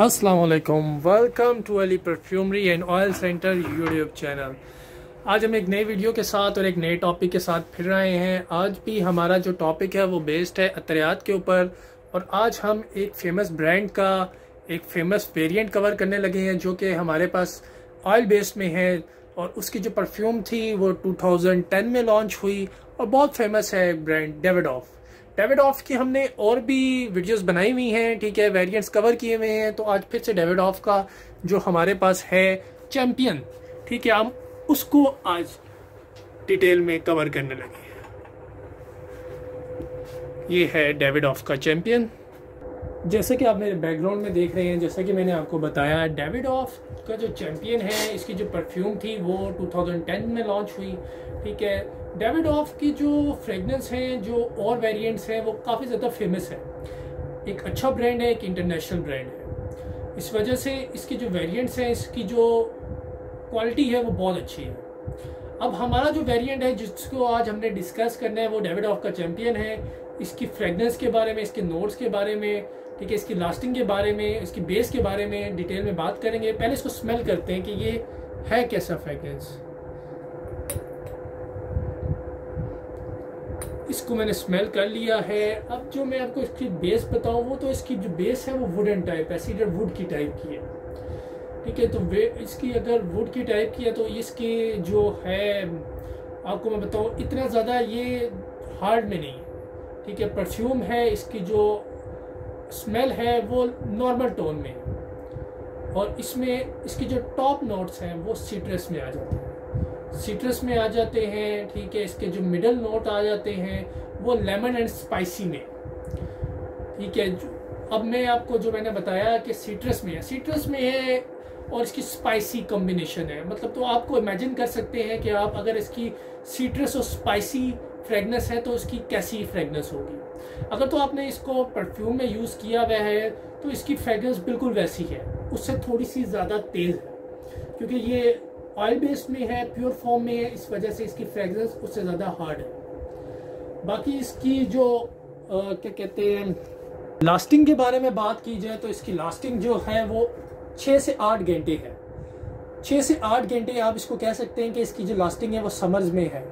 असलकम welcome to Ali perfumery and oil centre YouTube channel आज हम एक नई वीडियो के साथ और एक नए टॉपिक के साथ फिर रहे हैं। आज भी हमारा जो टॉपिक है वो बेस्ड है अतरियात के ऊपर और आज हम एक फ़ेमस ब्रांड का, एक फ़ेमस वेरिएंट कवर करने लगे हैं जो कि हमारे पास ऑयल बेस्ड में है और उसकी जो परफ्यूम थी वो 2010 में लॉन्च हुई और बहुत फ़ेमस है brand Davidoff Davidoff की हमने और भी वीडियोस बनाई हुई हैं, ठीक है वेरिएंट्स कवर किए हुए हैं तो आज फिर से डेविड ऑफ़ का जो हमारे पास है चैंपियन ठीक है, हम उसको आज डिटेल में कवर करने लगे ये है डेविड ऑफ़ का चैंपियन जैसे कि आप मेरे बैकग्राउंड में देख रहे हैं, जैसे कि मैंने आपको बताया डेविड ऑफ़ का जो चैम्पियन है, इसकी जो परफ्यूम थी, वो 2010 में लॉन्च हुई, ठीक है? डेविड ऑफ़ की जो फ्रेगनेंस हैं, जो और वेरिएंट्स हैं, वो काफ़ी ज़्यादा फ़ेमस है। एक अच्छा ब्रांड है, एक इंटरनेशनल ब्रांड है। इस वजह से इसकी जो वेरिएंट्स हैं, इसकी जो क्वालिटी है, वो बहुत अच्छी है। अब हमारा जो वेरिएंट है, जिसको आज हमने डिस्कस करना है, वो डेविड ऑफ़ का चैंपियन है। इसकी फ्रेगनेंस के बारे में, इसके नोट्स के बारे में ठीक है, इसकी लास्टिंग के बारे में, इसकी बेस के बारे में डिटेल में बात करेंगे। पहले इसको स्मेल करते हैं कि ये है कैसा फ्रेगनेंस इसको मैंने स्मेल कर लिया है। अब जो मैं आपको इसकी बेस बताऊँ, वो तो इसकी जो बेस है, वो वुडन टाइप है सीडर वुड की टाइप की है। ठीक है तो वे, इसकी अगर वुड की टाइप की है तो इसकी जो है, आपको मैं बताऊँ, इतना ज़्यादा ये हार्ड में नहीं ठीक है परफ्यूम है, इसकी जो स्मेल है वो नॉर्मल टोन में। और इसमें इसकी जो टॉप नोट्स हैं, वो सिट्रस में आ जाते हैं। सिट्रस में आ जाते हैं, ठीक है, इसके जो मिडल नोट आ जाते हैं, वो लेमन एंड स्पाइसी में। ठीक है अब मैं आपको जो मैंने बताया कि सिट्रस में है। सिट्रस में है और इसकी स्पाइसी कॉम्बिनेशन है। मतलब तो आपको इमेजिन कर सकते हैं कि आप अगर इसकी सीट्रस और स्पाइसी फ्रेगनेंस है तो इसकी कैसी फ्रेगनेंस होगी। अगर तो आपने इसको परफ्यूम में यूज़ किया हुआ है तो इसकी फ्रेगनेंस बिल्कुल वैसी है। उससे थोड़ी सी ज़्यादा तेज़ है क्योंकि ये ऑयल बेस्ड में है प्योर फॉर्म में है इस वजह से इसकी फ्रेगरेंस उससे ज़्यादा हार्ड है। बाकी इसकी जो आ, क्या कहते हैं लास्टिंग के बारे में बात की जाए तो इसकी लास्टिंग जो है वो छः से आठ घंटे है। छः से आठ घंटे आप इसको कह सकते हैं कि इसकी जो लास्टिंग है वो समर्स में है।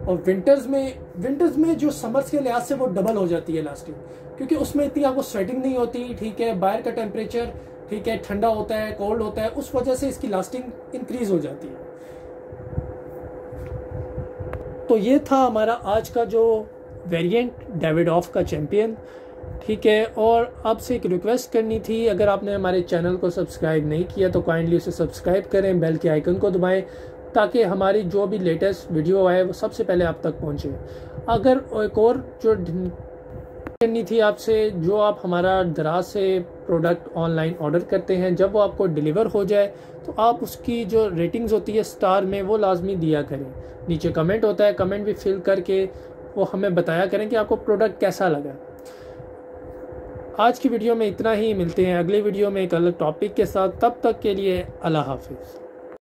और विंटर्स में विंटर्स में जो समर्स के लिहाज से वो डबल हो जाती है लास्टिंग क्योंकि उसमें इतनी आपको स्वेटिंग नहीं होती, ठीक है, बाहर का टेम्परेचर ठीक है, ठंडा होता है कोल्ड होता है, उस वजह से इसकी लास्टिंग इंक्रीज हो जाती है। तो ये था हमारा आज का जो वेरिएंट डेविड ऑफ़ का चैंपियन ठीक है, और आपसे एक रिक्वेस्ट करनी थी, अगर आपने हमारे चैनल को सब्सक्राइब नहीं किया तो काइंडली उसे सब्सक्राइब करें बेल के आइकन को दबाएँ, ताकि हमारी जो भी लेटेस्ट वीडियो आए, वो सबसे पहले आप तक पहुँचे। अगर एक और जो करनी थी आपसे, जो आप हमारा दराज से प्रोडक्ट ऑनलाइन ऑर्डर करते हैं, जब वो आपको डिलीवर हो जाए तो आप उसकी जो रेटिंग्स होती है स्टार में, वो लाजमी दिया करें। नीचे कमेंट होता है कमेंट भी फिल करके वो हमें बताया करें कि आपको प्रोडक्ट कैसा लगा। आज की वीडियो में इतना ही। मिलते हैं अगले वीडियो में एक अलग टॉपिक के साथ। तब तक के लिए अल्लाह हाफिज़।